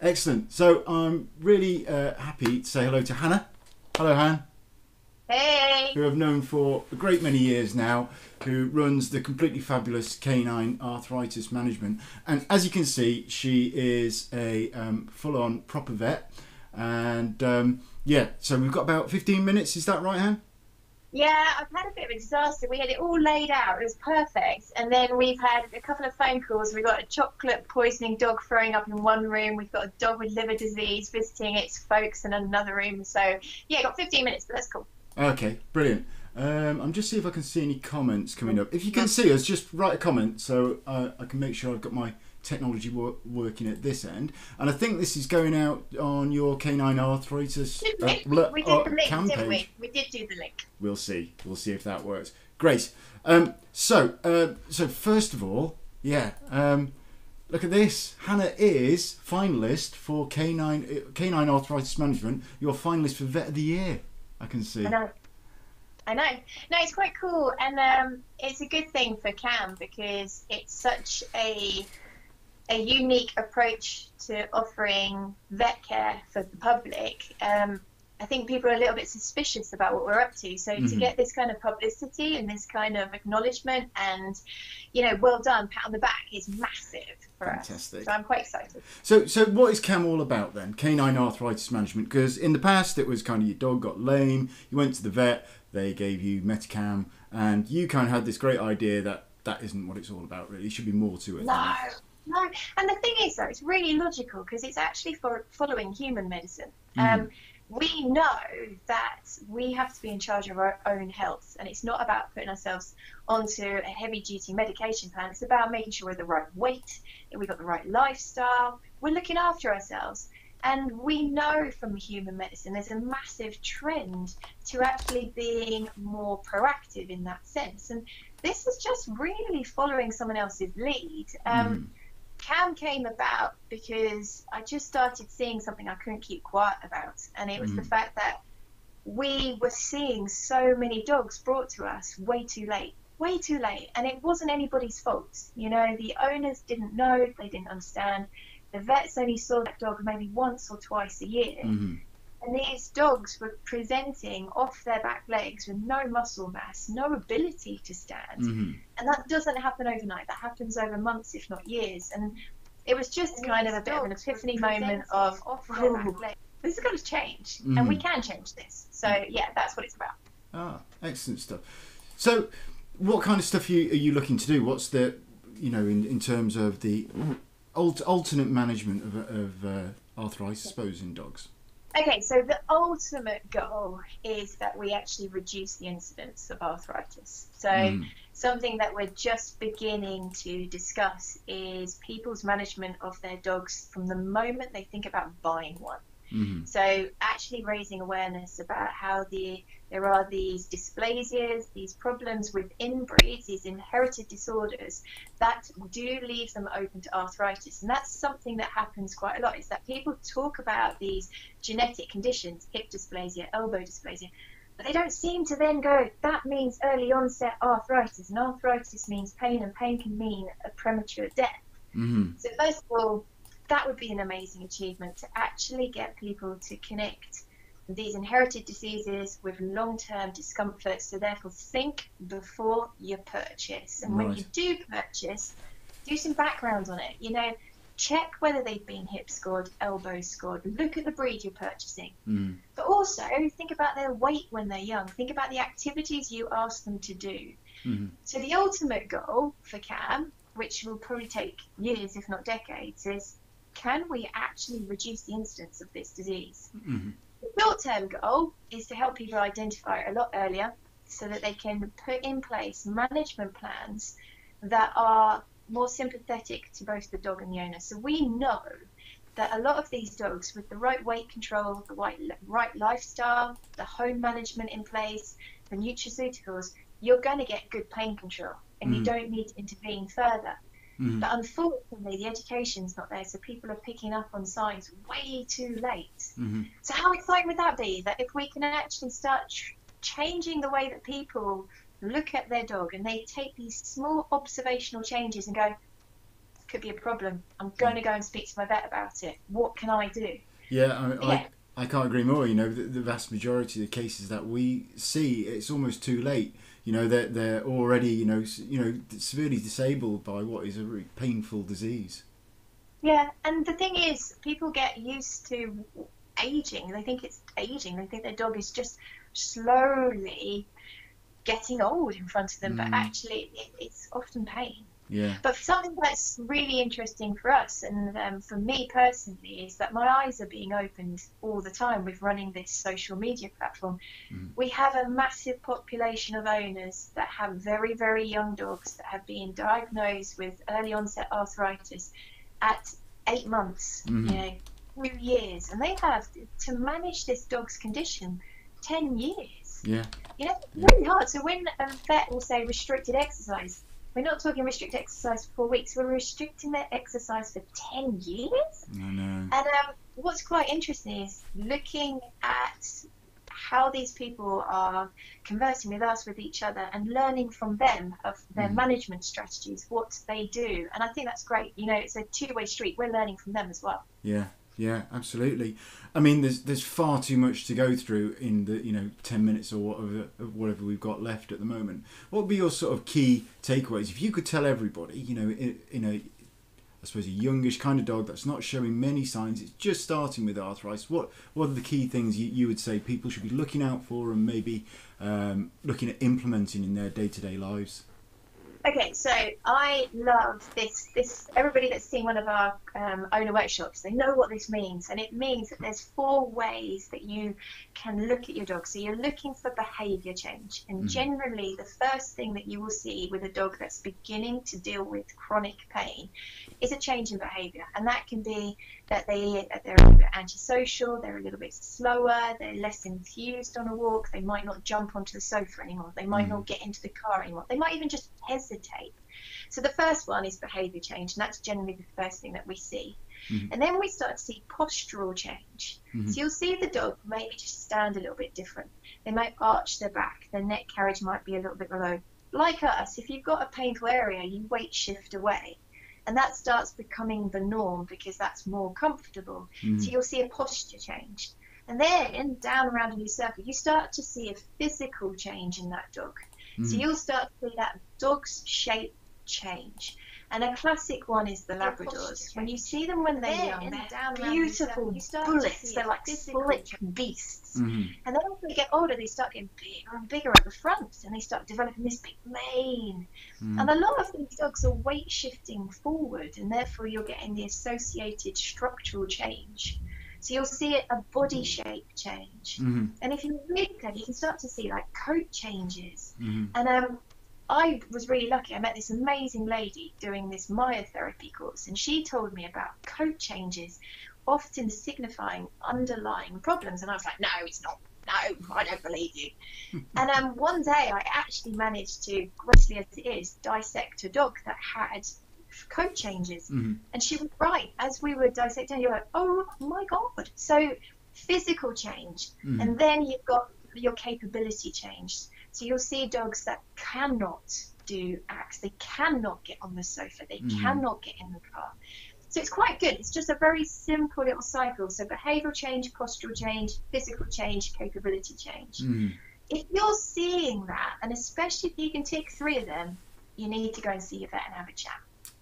Excellent. So I'm really uh, happy to say hello to Hannah. Hello, Han. Hey. Who I've known for a great many years now, who runs the completely fabulous Canine Arthritis Management. And as you can see, she is a um, full on proper vet. And um, yeah, so we've got about 15 minutes. Is that right, Han? Yeah, I've had a bit of a disaster. We had it all laid out. It was perfect. And then we've had a couple of phone calls. We've got a chocolate poisoning dog throwing up in one room. We've got a dog with liver disease visiting its folks in another room. So, yeah, got 15 minutes, but that's cool. Okay, brilliant. Um, I'm just see if I can see any comments coming up. If you can see us, just write a comment so uh, I can make sure I've got my technology wor- working at this end. And I think this is going out on your canine arthritis uh, we? uh, did the link, cam didn't we? We did do the link. We'll see. We'll see if that works. Great. Um, so, uh, so first of all, yeah. Um, look at this. Hannah is finalist for canine uh, canine arthritis management. You're finalist for vet of the year. I can see. I know. I know. No, it's quite cool, and um, it's a good thing for Cam because it's such a a unique approach to offering vet care for the public. Um, I think people are a little bit suspicious about what we're up to. So to Mhm. get this kind of publicity and this kind of acknowledgement and, you know, well done, pat on the back is massive for Fantastic. us. So I'm quite excited. So, so what is CAM all about then? Canine arthritis management. Because in the past, it was kind of your dog got lame, you went to the vet, they gave you Metacam, and you kind of had this great idea that that isn't what it's all about. Really, there should be more to it. No, no. And the thing is, though, it's really logical because it's actually for following human medicine. Um, we know that we have to be in charge of our own health, and it's not about putting ourselves onto a heavy-duty medication plan. It's about making sure we're the right weight, that we've got the right lifestyle, we're looking after ourselves. And we know from human medicine there's a massive trend to actually being more proactive in that sense. And this is just really following someone else's lead. Um, Cam came about because I just started seeing something I couldn't keep quiet about, and it was the Mm. fact that we were seeing so many dogs brought to us way too late, way too late, and it wasn't anybody's fault. You know, the owners didn't know, they didn't understand. The vets only saw that dog maybe once or twice a year, hmm and these dogs were presenting off their back legs with no muscle mass, no ability to stand hmm and that doesn't happen overnight. That happens over months, if not years. And it was just kind of a bit of an epiphany moment of, "Ooh, this is going to change, and we Mhm. can change this. So yeah, that's what it's about. Ah, excellent stuff. So, what kind of stuff are you, are you looking to do? What's the, you know, in, in terms of the alt, alternate management of, of uh, arthritis, I suppose, in dogs? Okay, so the ultimate goal is that we actually reduce the incidence of arthritis. So Mm. something that we're just beginning to discuss is people's management of their dogs from the moment they think about buying one. Hmm So actually raising awareness about how the there are these dysplasias, these problems with inbreeds, these inherited disorders that do leave them open to arthritis. And that's something that happens quite a lot is that people talk about these genetic conditions, hip dysplasia, elbow dysplasia, but they don't seem to then go, that means early onset arthritis, and arthritis means pain, and pain can mean a premature death. hmm So first of all, that would be an amazing achievement to actually get people to connect these inherited diseases with long-term discomfort. So therefore, think before you purchase, and when you do purchase, do some background on it. You know, check whether they've been hip scored, elbow scored. Look at the breed you're purchasing. Mm. But also think about their weight when they're young. Think about the activities you ask them to do. Mhm. So the ultimate goal for CAM, which will probably take years, if not decades, is can we actually reduce the incidence of this disease? Mhm. The short-term goal is to help people identify it a lot earlier so that they can put in place management plans that are more sympathetic to both the dog and the owner. So we know that a lot of these dogs, with the right weight control, the right, right lifestyle, the home management in place, the nutraceuticals, you're going to get good pain control and you Mm. don't need to intervene further. Mhm. But unfortunately, the education's not there, so people are picking up on signs way too late. Mhm. So how exciting would that be? That if we can actually start ch- changing the way that people look at their dog and they take these small observational changes and go, could be a problem. I'm going to go and speak to my vet about it. What can I do? Yeah, I, Yeah. I, can't agree more. You know, the, the vast majority of the cases that we see, it's almost too late. You know, they're, they're already, you know, s- you know, severely disabled by what is a really painful disease. Yeah, and the thing is, people get used to aging. They think it's aging. They think their dog is just slowly getting old in front of them, but Mm. actually, it, it's often pain. Yeah. But something that's really interesting for us and um, for me personally is that my eyes are being opened all the time with running this social media platform. Mm. We have a massive population of owners that have very, very young dogs that have been diagnosed with early onset arthritis at eight months, Mhm. you know, two years, and they have to manage this dog's condition 10 years. Yeah. You know, it's really hard. So when a vet will say restricted exercise, we're not talking restrict exercise for four weeks. We're restricting their exercise for ten years. I know. And um, what's quite interesting is looking at how these people are conversing with us, with each other, and learning from them of their Mhm. management strategies, what they do. And I think that's great. You know, it's a two-way street. We're learning from them as well. Yeah, yeah, absolutely. I mean, there's there's far too much to go through in the you know ten minutes or whatever whatever we've got left at the moment. What would be your sort of key takeaways if you could tell everybody, you know, in, in a I suppose a youngish kind of dog that's not showing many signs, it's just starting with arthritis. What what are the key things you, you would say people should be looking out for and maybe um, looking at implementing in their day to day lives? Okay, so I love this. This everybody that's seen one of our um, owner workshops, they know what this means, and it means that there's four ways that you can look at your dog. So you're looking for behaviour change, and Mhm. generally the first thing that you will see with a dog that's beginning to deal with chronic pain is a change in behaviour, and that can be that they they're a little bit antisocial, they're a little bit slower, they're less enthused on a walk, they might not jump onto the sofa anymore, they might Mhm. not get into the car anymore, they might even just hesitate. So the first one is behaviour change, and that's generally the first thing that we see. Mhm. And then we start to see postural change. Mhm. So you'll see the dog maybe just stand a little bit different. They might arch their back, their neck carriage might be a little bit low. Like us, if you've got a painful area, you weight shift away. And that starts becoming the norm because that's more comfortable. Mhm. So you'll see a posture change. And then in down around a new circle, you start to see a physical change in that dog. So Mhm. you'll start to see that dog's shape change. And a classic one is the Labradors. When you see them when they're Then, young, they're down around in the beautiful circle, you start to bullets. They're like physical slick change. beasts. Mhm. And then as they get older, they start getting bigger and bigger at the front, and they start developing this big mane. Mhm. And a lot of these dogs are weight shifting forward, and therefore you're getting the associated structural change. So you'll see a body shape change. Mhm. And if you really clever, you can start to see like coat changes. Mhm. And um, I was really lucky. I met this amazing lady doing this myotherapy course, and she told me about coat changes, often signifying underlying problems. And I was like, no, it's not. No, I don't believe you. and um, one day I actually managed to, grossly as it is, dissect a dog that had coat changes. Mhm. And she was right. As we were dissecting, you're like, oh my God. So physical change. Mhm. And then you've got your capability change. So you'll see dogs that cannot do acts, they cannot get on the sofa, they Mhm. cannot get in the car. So it's quite good. It's just a very simple little cycle. So behavioural change, postural change, physical change, capability change. Mhm. If you're seeing that, and especially if you can tick three of them, you need to go and see your vet and have a chat.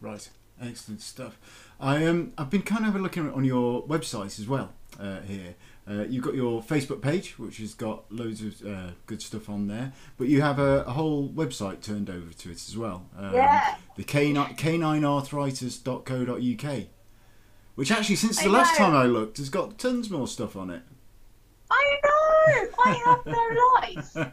Right, excellent stuff. I um, I've been kind of looking on your website as well. Uh, here, uh, you've got your Facebook page, which has got loads of uh, good stuff on there, but you have a, a whole website turned over to it as well. Um, Yeah. The canine, caninearthritis.co.uk, which actually, since the I last know. time I looked, has got tons more stuff on it. I know. I have no life. I-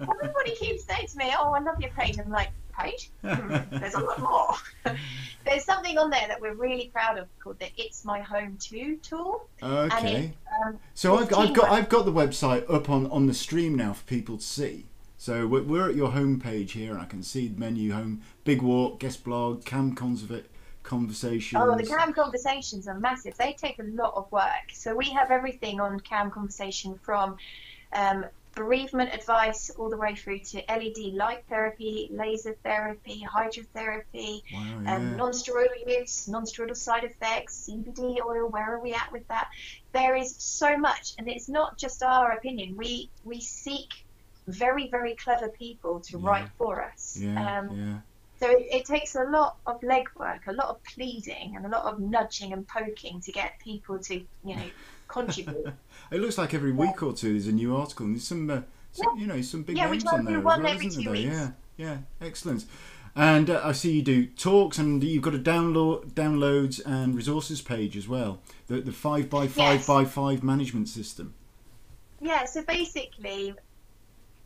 Everybody keeps saying to me, "Oh, I love your page." I'm like, "Page? There's a lot more." There's something on there that we're really proud of called the "It's My Home Too" tool. Okay. it, um, So I've, I've got. I've got the website up on, on the stream now for people to see. So we're, we're at your home page here, and I can see the menu home, big walk, guest blog, cam conserva- conversations. Oh, the Cam Conversations are massive. They take a lot of work. So we have everything on Cam Conversation from um, bereavement advice all the way through to LED light therapy, laser therapy, hydrotherapy, Wow, um, non-steroidal use, non-steroidal side effects, CBD oil. Where are we at with that? There is so much, and it's not just our opinion. We we seek very very clever people to Yeah. write for us. yeah, Um, yeah. so it, it takes a lot of legwork, a lot of pleading, and a lot of nudging and poking to get people to you know contribute. It looks like every week or two there's a new article, and there's some, uh, some you know, some big Yeah, names on there as one well, every isn't there? weeks. Yeah, yeah, excellent. And uh, I see you do talks, and you've got a download, downloads and resources page as well. The the five by five Yes. by five management system. Yeah, so basically,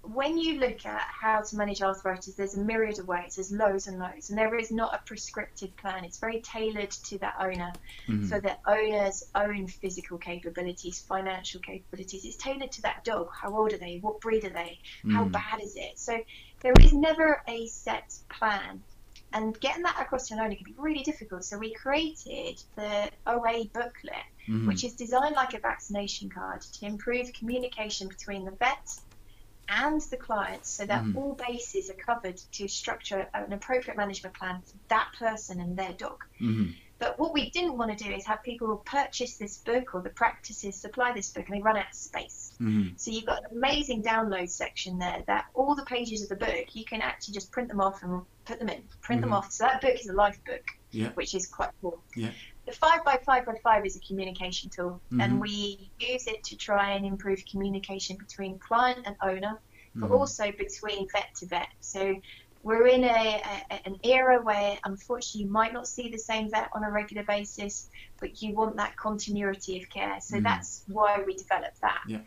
when you look at how to manage arthritis, there's a myriad of ways, there's loads and loads, and there is not a prescriptive plan. It's very tailored to that owner, Mhm. for the owner's own physical capabilities, financial capabilities. It's tailored to that dog. How old are they? What breed are they? How Mm. bad is it? So there is never a set plan. And getting that across to an owner can be really difficult. So we created the OA booklet Mhm. which is designed like a vaccination card to improve communication between the vet and the clients so that Mhm. all bases are covered to structure an appropriate management plan for that person and their dog. Mhm. But what we didn't want to do is have people purchase this book or the practices supply this book and they run out of space. Mhm. So you've got an amazing download section there that all the pages of the book you can actually just print them off and put them in. Print Mhm. them off. So that book is a life book, Yeah. which is quite cool. Yeah. The five by five by five is a communication tool, Mhm. and we use it to try and improve communication between client and owner, but Mhm. also between vet to vet. So we're in a, a an era where unfortunately you might not see the same vet on a regular basis, but you want that continuity of care. So Mhm. that's why we developed that. Yeah.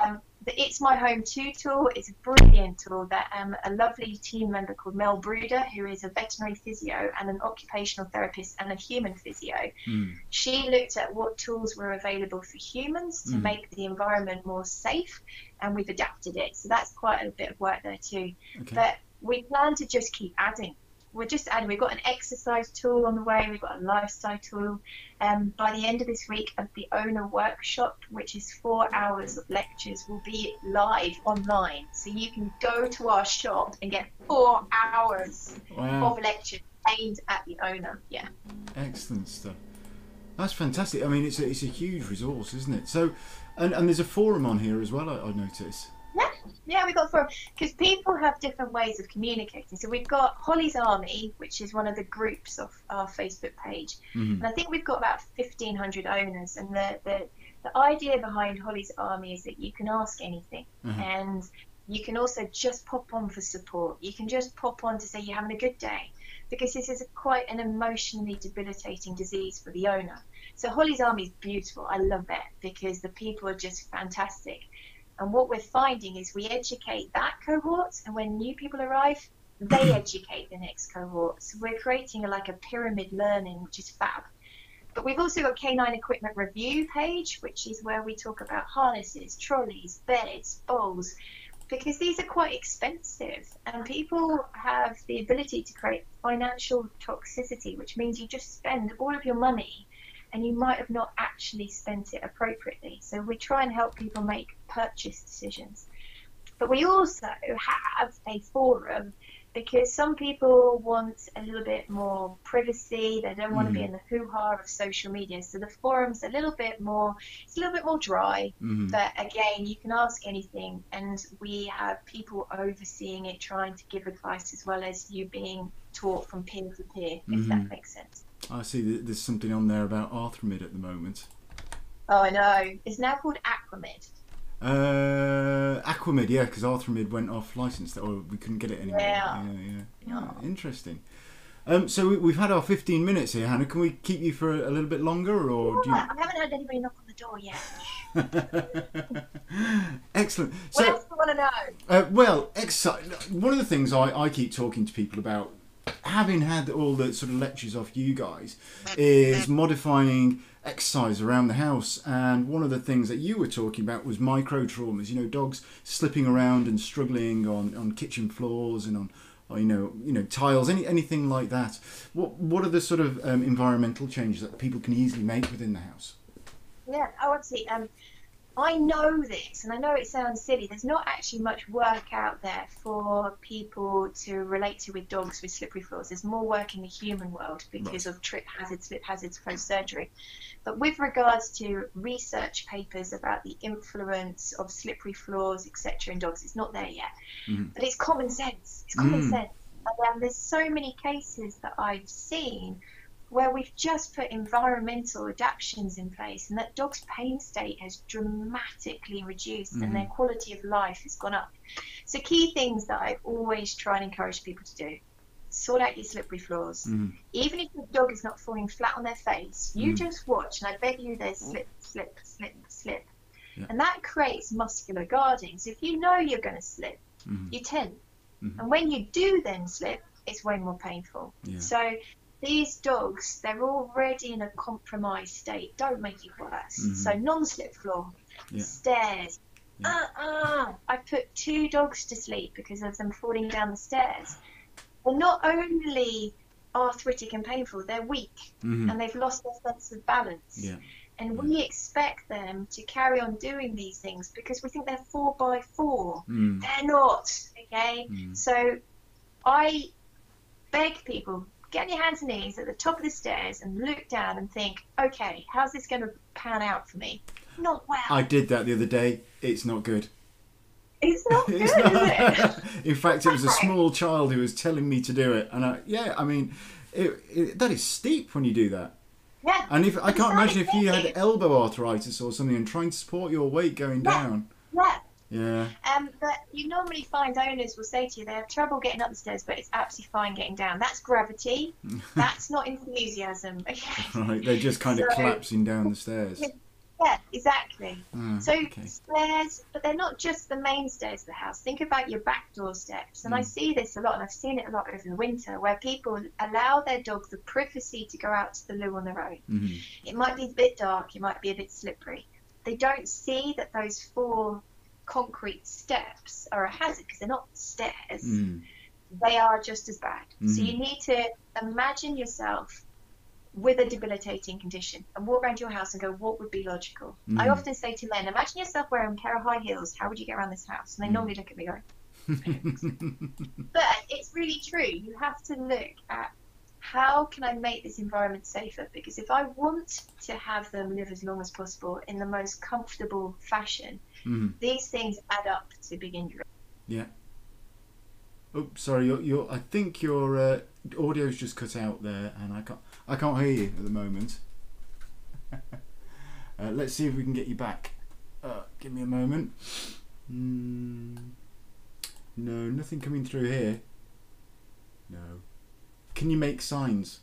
Um, the It's My Home Too tool is a brilliant tool that um, a lovely team member called Mel Bruder, who is a veterinary physio and an occupational therapist and a human physio, Mm. she looked at what tools were available for humans to Mhm. make the environment more safe, and we've adapted it. So that's quite a bit of work there too. Okay. But we plan to just keep adding. We're just adding. We've got an exercise tool on the way. We've got a lifestyle tool. Um, by the end of this week, at the owner workshop, which is four hours of lectures, will be live online. So you can go to our shop and get four hours Wow. of lectures aimed at the owner. Yeah. Excellent stuff. That's fantastic. I mean, it's a, it's a huge resource, isn't it? So, and, and there's a forum on here as well. I, I notice. Yeah, yeah, we got forum because people have different ways of communicating. So we've got Holly's Army, which is one of the groups of our Facebook page, Mhm. and I think we've got about fifteen hundred owners. And the, the the idea behind Holly's Army is that you can ask anything, Uh-huh. and you can also just pop on for support. You can just pop on to say you're having a good day, because this is a, quite an emotionally debilitating disease for the owner. So Holly's Army is beautiful. I love it because the people are just fantastic. And what we're finding is we educate that cohort, and when new people arrive, they mm-hmm. educate the next cohort. So we're creating a, like a pyramid learning, which is fab. But we've also got canine equipment review page, which is where we talk about harnesses, trolleys, beds, bowls, because these are quite expensive, and people have the ability to create financial toxicity, which means you just spend all of your money and you might have not actually spent it appropriately. So we try and help people make purchase decisions. But we also have a forum because some people want a little bit more privacy. They don't want to be Mhm. in the hoo-ha of social media. So the forum's a little bit more, it's a little bit more dry. Mhm. But again, you can ask anything, and we have people overseeing it, trying to give advice as well as you being taught from peer to peer, if that Mhm. makes sense. I see that there's something on there about Arthramid at the moment. Oh, I know. It's now called Aquamid. Uh, Aquamid, yeah, because Arthramid went off license, or we couldn't get it anymore. Yeah. yeah, yeah. Yeah. Ah, interesting. Um, so we, we've had our 15 minutes here, Hannah. Can we keep you for a, a little bit longer, or do you? I haven't had anybody knock on the door yet. Excellent. What else do you want to know? uh, well, exci- one of the things I, I keep talking to people about, having had all the sort of lectures off you guys, is modifying exercise around the house. And one of the things that you were talking about was micro traumas. You know, dogs slipping around and struggling on, on kitchen floors and on. Or, you know, you know, tiles, any anything like that. What what are the sort of um, environmental changes that people can easily make within the house? Yeah, I oh, obviously, um, I know this, and I know it sounds silly. There's not actually much work out there for people to relate to with dogs with slippery floors. There's more work in the human world because of trip hazards, slip hazards post surgery. But with regards to research papers about the influence of slippery floors, etc., in dogs, it's not there yet. Mhm. But it's common sense. It's common Mm. sense. And um, there's so many cases that I've seen where we've just put environmental adaptations in place and that dog's pain state has dramatically reduced Mhm. and their quality of life has gone up. So key things that I always try and encourage people to do. Sort out your slippery floors. Mhm. Even if the dog is not falling flat on their face, you Mhm. just watch and I bet you they slip, slip, slip, slip. Yeah. And that creates muscular guarding. So if you know you're going to slip, you tend. Mhm. And when you do then slip, it's way more painful. Yeah. So these dogs, they're already in a compromised state. Don't make it worse. Mhm. So non-slip floor, Yeah. stairs. Yeah. Uh-uh. I put two dogs to sleep because of them falling down the stairs. They're not only arthritic and painful, they're weak Mhm. and they've lost their sense of balance. Yeah. And we expect them to carry on doing these things because we think they're four by four. Mm. They're not, okay? Mm. So I beg people, get on your hands and knees at the top of the stairs and look down and think, okay, how's this going to pan out for me? Not well. I did that the other day. It's not good. it's not good, It's is not- it? In fact, it was a small child who was telling me to do it, and I, yeah, I mean, it, it, that is steep when you do that. Yeah. And if I can't imagine if you had elbow arthritis or something and trying to support your weight going Yeah. down. Yeah. Yeah. Um, but you normally find owners will say to you they have trouble getting up the stairs, but it's absolutely fine getting down. That's gravity. That's not enthusiasm. Okay. Right. They're just kind of collapsing down the stairs. Yeah, exactly. Ah, So okay. stairs, but they're not just the main stairs of the house. Think about your back door steps, and I Mm. see this a lot, and I've seen it a lot over the winter, where people allow their dog the privacy to go out to the loo on their own. Mhm. It might be a bit dark, it might be a bit slippery. They don't see that those four concrete steps are a hazard because they're not stairs. Mm. They are just as bad. So Mhm. you need to imagine yourself with a debilitating condition and walk around your house and go, what would be logical? I Mhm. often say to men, imagine yourself wearing a pair of high heels. How would you get around this house? And they Mm. normally look at me going, but it's really true. You have to look at how can I make this environment safer? Because if I want to have them live as long as possible in the most comfortable fashion, Mhm. these things add up to big injury. Yeah. Oh, sorry. Your, your, I think your uh, audio's just cut out there, and I can't. I can't hear you at the moment. uh, let's see if we can get you back. Uh, give me a moment. Mm, no, nothing coming through here. No. Can you make signs?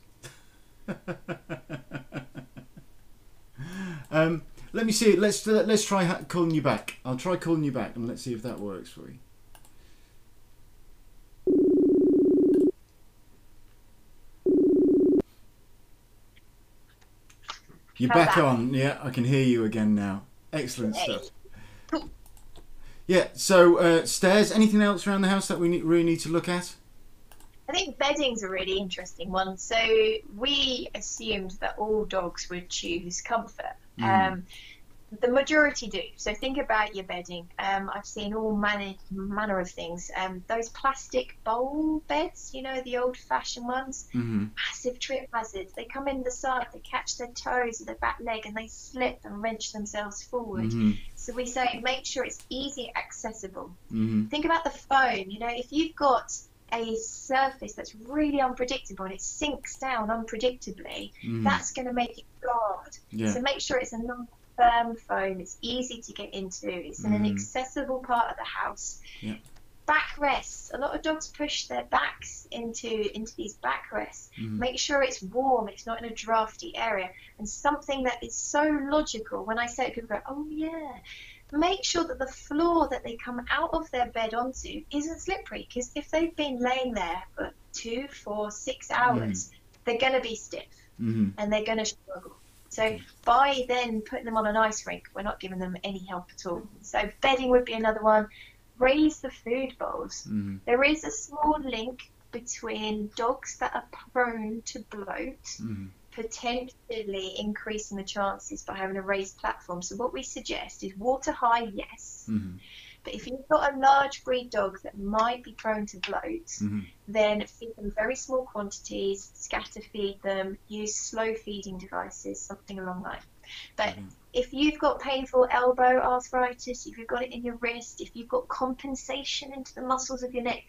um, let me see. Let's uh, let's try calling you back. I'll try calling you back, and let's see if that works for you. You're How's back that? on. Yeah, I can hear you again now. Excellent stuff. Yeah. So uh, stairs. Anything else around the house that we need, really need to look at? I think bedding's a really interesting one. So we assumed that all dogs would choose comfort. Mm. Um, the majority do. So think about your bedding. Um, I've seen all manner, manner of things. Um, those plastic bowl beds, you know, the old-fashioned ones, hmm massive trip hazards. They come in the side, they catch their toes or their back leg, and they slip and wrench themselves forward. hmm So we say make sure it's easy accessible. hmm Think about the phone. You know, if you've got a surface that's really unpredictable and it sinks down unpredictably, hmm that's going to make it hard. Yeah. So make sure it's a non-firm foam. It's easy to get into. It's in an Mhm. accessible part of the house. Yeah. Backrests. A lot of dogs push their backs into into these backrests. Mhm. Make sure it's warm. It's not in a drafty area. And something that is so logical. When I say it, people go, "Oh yeah." Make sure that the floor that they come out of their bed onto isn't slippery. Because if they've been laying there for two, four, six hours, they're going to be stiff hmm and they're going to struggle. So by then putting them on an ice rink, we're not giving them any help at all. So bedding would be another one. Raise the food bowls. hmm There is a small link between dogs that are prone to bloat hmm potentially increasing the chances by having a raised platform. So what we suggest is water high, yes. Mhm. But if you've got a large breed dog that might be prone to bloat, Mhm. then feed them very small quantities, scatter feed them, use slow feeding devices, something along that. But Mhm. if you've got painful elbow arthritis, if you've got it in your wrist, if you've got compensation into the muscles of your neck,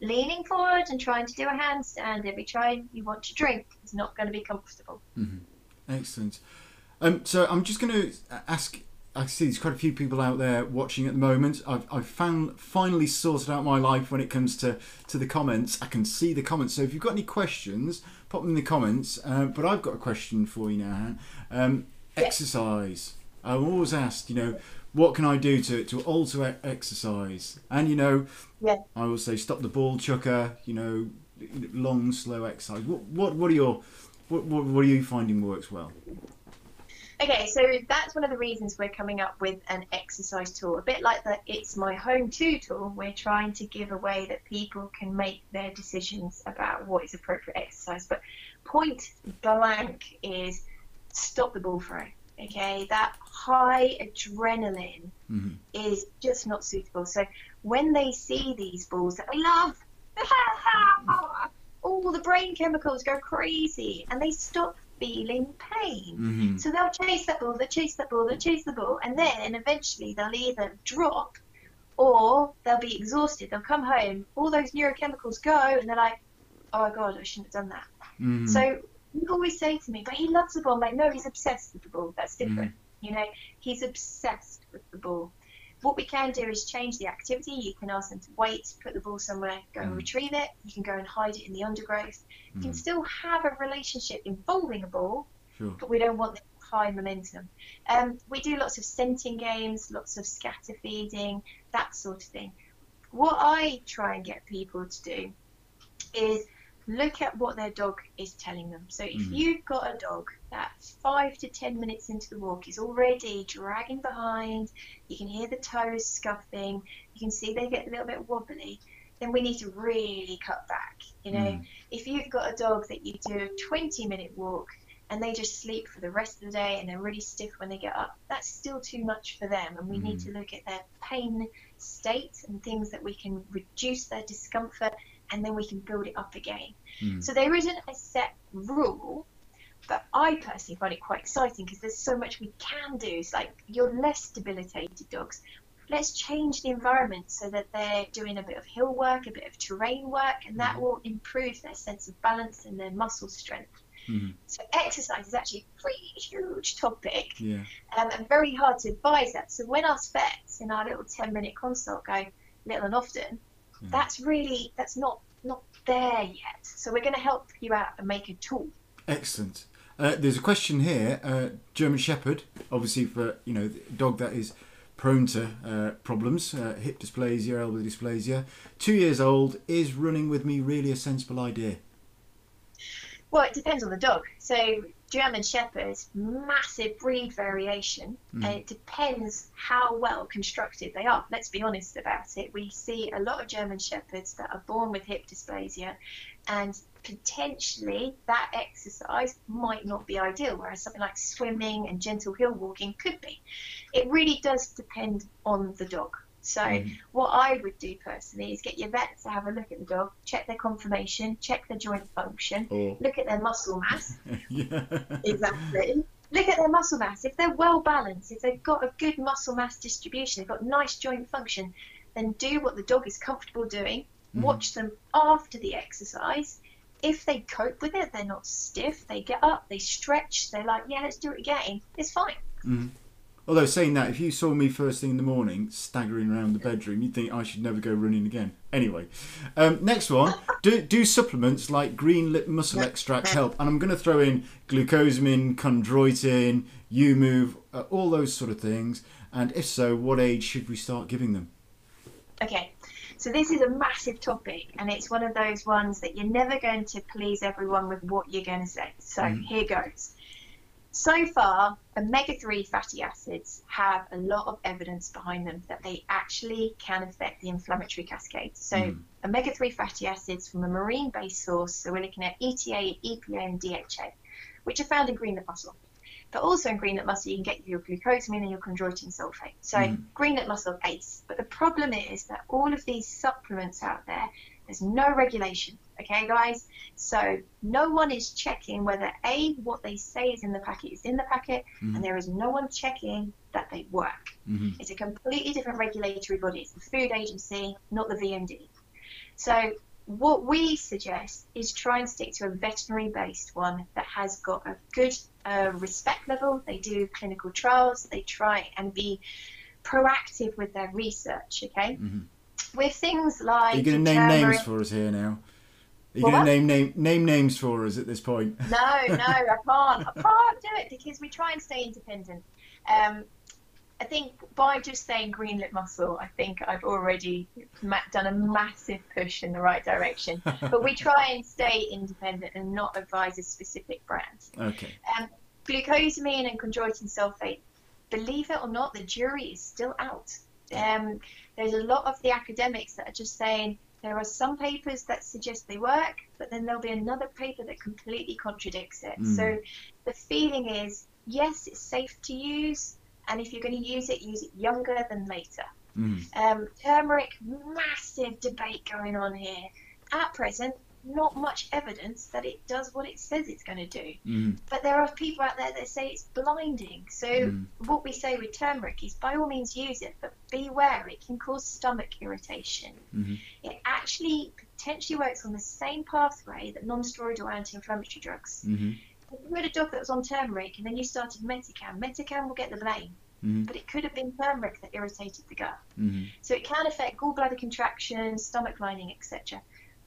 leaning forward and trying to do a handstand every time you want to drink is not going to be comfortable. Excellent. Um, so I'm just going to ask. I see there's quite a few people out there watching at the moment. I've, I've found finally sorted out my life when it comes to, to the comments. I can see the comments. So if you've got any questions, pop them in the comments. Uh, but I've got a question for you now, Han. Um, exercise. I'm always asked, you know, what can I do to, to alter exercise? And you know, Yeah. I will say stop the ball chucker. You know, long slow exercise. What what what are your what what, what are you finding works well? Okay, so that's one of the reasons we're coming up with an exercise tool. A bit like the It's My Home Too tool, we're trying to give a way that people can make their decisions about what is appropriate exercise. But point blank is stop the ball throw. Okay, that high adrenaline Mhm. is just not suitable. So when they see these balls that they love, all the brain chemicals go crazy and they stop feeling pain. hmm So they'll chase that ball, they'll chase that ball, they'll chase the ball, and then eventually they'll either drop or they'll be exhausted. They'll come home, all those neurochemicals go, and they're like, oh my god, I shouldn't have done that. hmm So you always say to me, but he loves the ball. I'm like, no, he's obsessed with the ball. That's different. You know, he's obsessed with the ball. What we can do is change the activity. You can ask them to wait, put the ball somewhere, go and Mm. retrieve it. You can go and hide it in the undergrowth. You can Mhm. still have a relationship involving a ball, Sure. but we don't want the high momentum. Um, we do lots of scenting games, lots of scatter feeding, that sort of thing. What I try and get people to do is look at what their dog is telling them. So if Mhm. you've got a dog that five to ten minutes into the walk is already dragging behind, you can hear the toes scuffing, you can see they get a little bit wobbly, then we need to really cut back. You know, Mm. if you've got a dog that you do a 20 minute walk and they just sleep for the rest of the day and they're really stiff when they get up, that's still too much for them. And we need Mhm. to look at their pain state and things that we can reduce their discomfort and then we can build it up again. Mm. So there isn't a set rule, but I personally find it quite exciting because there's so much we can do. It's like your less debilitated dogs. Let's change the environment so that they're doing a bit of hill work, a bit of terrain work, and that Mhm. will improve their sense of balance and their muscle strength. Mhm. So exercise is actually a pretty huge topic Yeah. um, and very hard to advise that. So when our vets in our little 10 minute consult go little and often, Yeah. that's really, that's not, not there yet. So we're going to help you out and make a tool. Excellent. Uh, there's a question here. Uh, German Shepherd, obviously for you know the dog that is prone to uh, problems, uh, hip dysplasia, elbow dysplasia. Two years old. Is running with me really a sensible idea? Well, it depends on the dog. So German Shepherds, massive breed variation, Mm. and it depends how well constructed they are. Let's be honest about it. We see a lot of German Shepherds that are born with hip dysplasia, and potentially that exercise might not be ideal, whereas something like swimming and gentle hill walking could be. It really does depend on the dog. So Mm. what I would do personally is get your vet to have a look at the dog, check their conformation, check their joint function, Or look at their muscle mass. yeah. Exactly. Look at their muscle mass. If they're well balanced, if they've got a good muscle mass distribution, they've got nice joint function, then do what the dog is comfortable doing. Mhm. Watch them after the exercise. If they cope with it, they're not stiff, they get up, they stretch, they're like, yeah, let's do it again, it's fine. Mm. Although saying that, if you saw me first thing in the morning staggering around the bedroom, you'd think I should never go running again. Anyway, um, next one: do do supplements like green lip mussel extract help? And I'm going to throw in glucosamine, chondroitin, YuMOVE, uh, all those sort of things. And if so, what age should we start giving them? Okay, so this is a massive topic, and it's one of those ones that you're never going to please everyone with what you're going to say. So Mm. here goes. So far, omega 3 fatty acids have a lot of evidence behind them that they actually can affect the inflammatory cascade. So, Mm. omega 3 fatty acids from a marine based source, so we're looking at ETA, EPA, and DHA. which are found in green nut mussel. But also in green nut mussel, you can get your glucosamine and your chondroitin sulfate. So Mhm. green nut mussel, ACE. But the problem is that all of these supplements out there, there's no regulation. Okay, guys? So no one is checking whether A, what they say is in the packet is in the packet, Mhm. and there is no one checking that they work. hmm It's a completely different regulatory body. It's the Food Agency, not the VMD. So what we suggest is try and stick to a veterinary-based one that has got a good uh, respect level. They do clinical trials. They try and be proactive with their research. Okay, Mhm. with things like Are you going to name turmeric- names for us here now? Are you What? going to name name name names for us at this point? No, no, I can't. I can't do it because we try and stay independent. Um, I think by just saying green lip mussel, I think I've already done a massive push in the right direction. But we try and stay independent and not advise a specific brand. Okay. Um, glucosamine and chondroitin sulfate, believe it or not, the jury is still out. Um, there's a lot of the academics that are just saying there are some papers that suggest they work, but then there'll be another paper that completely contradicts it. Mm. So the feeling is yes, it's safe to use, and if you're going to use it, use it younger than later. Mm. Um, turmeric, massive debate going on here. At present, not much evidence that it does what it says it's going to do. Mm. But there are people out there that say it's blinding. So Mm. what we say with turmeric is by all means use it, but beware, it can cause stomach irritation. Mhm. It actually potentially works on the same pathway that non-steroidal anti-inflammatory drugs. hmm If you had a dog that was on turmeric and then you started Metacam, Metacam will get the blame. Mhm. But it could have been turmeric that irritated the gut. hmm So it can affect gallbladder contractions, stomach lining, etc.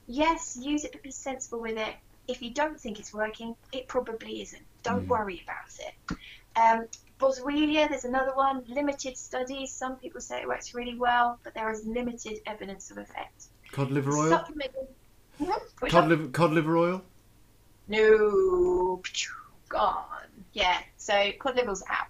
Yes, use it, but be sensible with it. If you don't think it's working, it probably isn't. Don't Mm. worry about it. Um, Boswellia, there's another one. Limited studies. Some people say it works really well, but there is limited evidence of effect. Cod liver oil. Cod liver cod liver oil. No, gone. Yeah. So cod liver's out.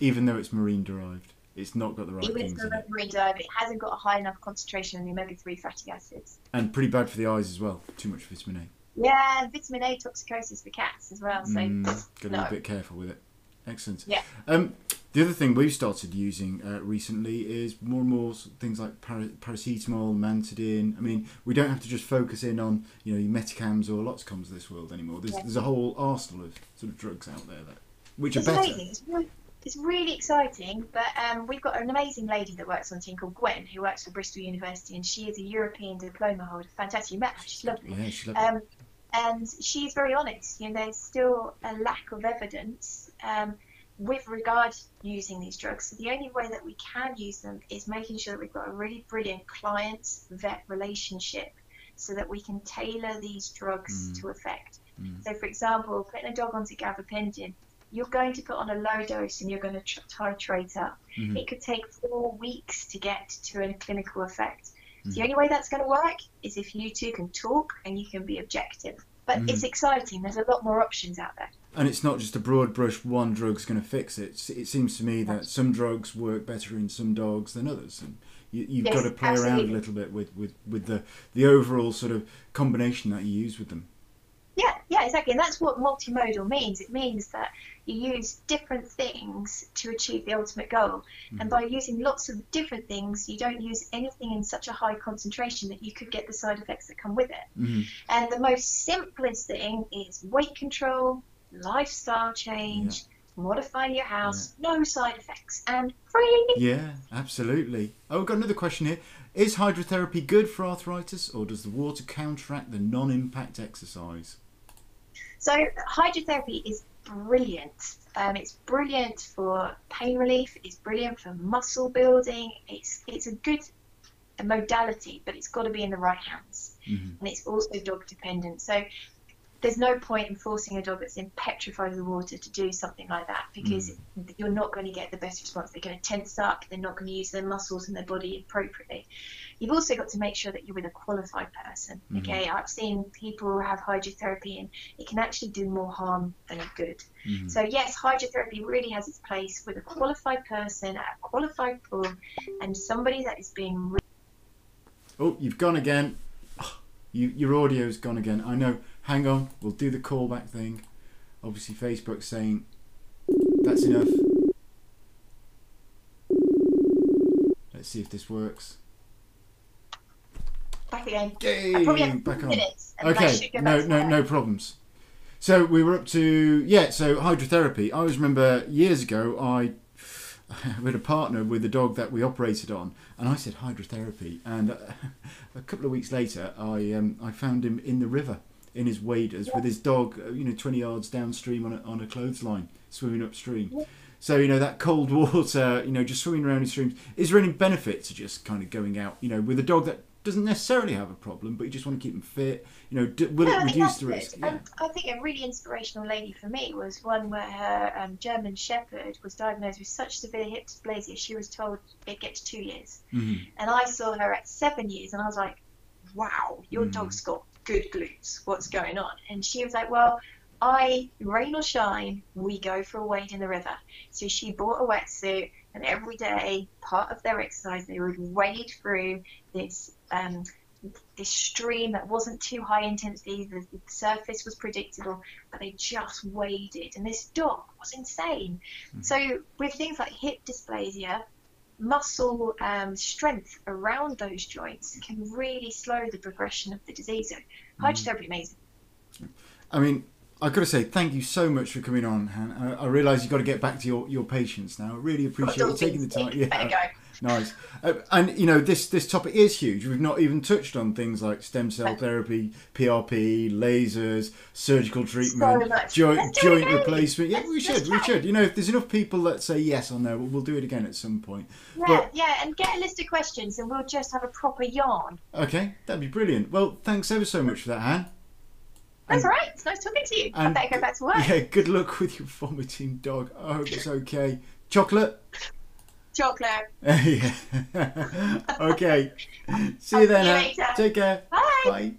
Even though it's marine derived, it's not got the right Even if things it's in it, it hasn't got a high enough concentration of the omega-3 fatty acids. and pretty bad for the eyes as well. Too much vitamin A. Yeah, vitamin A toxicosis for cats as well. So Mm, gotta be a bit careful with it. Excellent. Yeah. Um, the other thing we've started using uh, recently is more and more things like para- paracetamol, amantadine. I mean, we don't have to just focus in on you know metacams or Loxicoms of this world anymore. There's, Yeah. there's a whole arsenal of sort of drugs out there that which it's are better. amazing. It's really, it's really exciting. But um, we've got an amazing lady that works on a team called Gwen, who works for Bristol University, and she is a European diploma holder. Fantastic. You met her. She's lovely. Yeah, she's lovely. Um, and she's very honest. You know, there's still a lack of evidence um, with regard to using these drugs. So the only way that we can use them is making sure that we've got a really brilliant client-vet relationship, so that we can tailor these drugs Mm. to effect. Mm. So, for example, putting a dog onto gabapentin, you're going to put on a low dose and you're going to tr- titrate up. Mhm. It could take four weeks to get to a clinical effect. The Mhm. only way that's going to work is if you two can talk and you can be objective. But Mhm. it's exciting. There's a lot more options out there. And it's not just a broad brush, one drug's going to fix it. It seems to me that some drugs work better in some dogs than others. And you, you've Yes, got to play around a little bit with, with, with the, the overall sort of combination that you use with them. Yeah, yeah, exactly. And that's what multimodal means. It means that you use different things to achieve the ultimate goal. Mhm. And by using lots of different things, you don't use anything in such a high concentration that you could get the side effects that come with it. Mhm. And the most simplest thing is weight control, lifestyle change, modifying your house, no side effects, and free. Yeah, absolutely. Oh, we've got another question here. Is hydrotherapy good for arthritis or does the water counteract the non impact exercise? So hydrotherapy is brilliant. Um, it's brilliant for pain relief. It's brilliant for muscle building. It's it's a good modality, but it's got to be in the right hands, Mhm. and it's also dog dependent. So there's no point in forcing a dog that's in petrified with water to do something like that because you're not going to get the best response. They're going to tense up. They're not going to use their muscles and their body appropriately. You've also got to make sure that you're with a qualified person. Mhm. Okay, I've seen people have hydrotherapy and it can actually do more harm than good. Mhm. So yes, hydrotherapy really has its place with a qualified person at a qualified pool and somebody that is being re- Oh, you've gone again. Oh, You, your audio's gone again. I know hang on, we'll do the callback thing. Obviously, Facebook saying that's enough. Let's see if this works. Back again. Yay, I probably have back on. minutes. And then I should Okay, no, no, no problems. So we were up to yeah. So hydrotherapy. I always remember years ago. I we had a partner with the dog that we operated on, and I said hydrotherapy. And a couple of weeks later, I um, I found him in the river in his waders with his dog, uh, you know, twenty yards downstream on a, on a clothesline, swimming upstream. So you know that cold water, you know, just swimming around in streams. Is there any benefit to just kind of going out, you know, with a dog that doesn't necessarily have a problem, but you just want to keep them fit? You know, d- will No, it reduce the risk? Yeah. And I think a really inspirational lady for me was one where her um, German Shepherd was diagnosed with such severe hip dysplasia, she was told it gets two years. Mhm. And I saw her at seven years, and I was like, wow, your Mhm. dog's got good glutes. What's going on? And she was like, well, I, rain or shine, we go for a wade in the river. So she bought a wetsuit, and every day, part of their exercise, they would wade through this um, this stream that wasn't too high intensity. The, the surface was predictable, but they just waded, and this dog was insane. So with things like hip dysplasia, muscle um, strength around those joints can really slow the progression of the disease. So hydrotherapy amazing. I mean, I've got to say thank you so much for coming on, Han. I, I realise you've got to get back to your, your patients now. I really appreciate you taking the time. go. Nice. Uh, and you know this this topic is huge. We've not even touched on things like stem cell therapy, PRP, lasers, surgical treatment, much. joint Let's do it joint replacement. Yeah, we should. We should. You know, if there's enough people that say yes or no, we'll, we'll do it again at some point. Yeah, But- yeah, and get a list of questions, and we'll just have a proper yarn. Okay, that'd be brilliant. Well, thanks ever so much for that, Han. That's And- all right. It's nice talking to you. I better go back to work. Yeah, good luck with your vomiting dog. I hope it's okay. Chocolate. Chocolate. yeah. okay. See you then. see you. Take care. Bye. Bye.